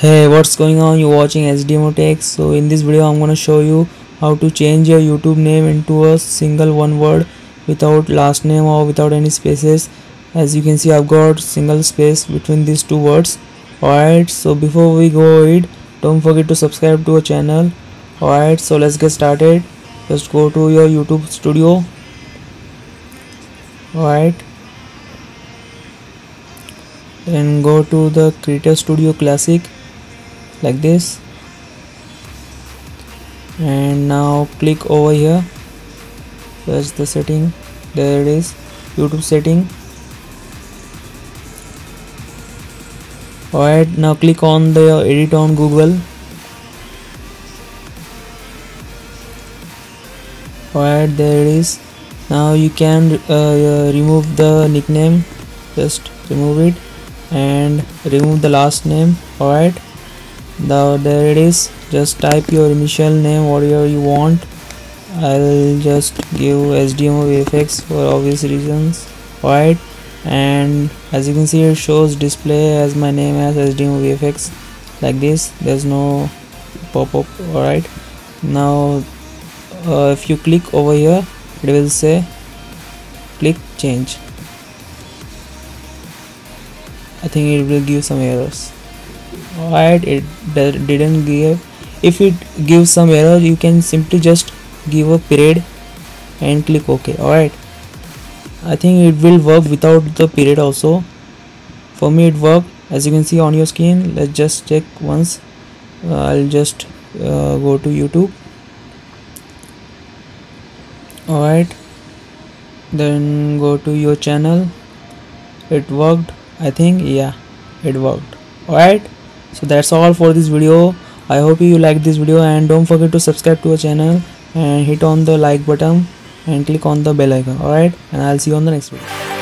hey what's going on? You're watching SDMO Tech so in this video I'm gonna show you how to change your YouTube name into a single one word without last name or without any spaces. As you can see I've got single space between these two words. Alright so before we go it don't forget to subscribe to our channel. Alright so let's get started. Just go to your YouTube studio. Alright. Then go to the creator studio classic like this. And now click over here. There's the setting. There it is. Youtube setting. Alright now click on the edit on google. Alright there it is. Now you can uh, remove the nickname. Just remove it and remove the last name. Alright now there it is. Just type your initial name whatever you want. I'll just give SDMO VFX for obvious reasons. Alright. And as you can see it shows display as my name as SDMO VFX like this. There's no pop-up. Alright. Now uh, if you click over here it will say click change. I think it will give some errors alright it didn't give if it gives some error you can simply just give a period and click ok alright. I think it will work without the period also. For me it worked. As you can see on your screen let's just check once. Uh, I'll just uh, go to YouTube. Alright. Then go to your channel. It worked I think. Yeah it worked. Alright so that's all for this video. I hope you like this video and don't forget to subscribe to our channel and hit on the like button and click on the bell icon. Alright? And i'll see you on the next video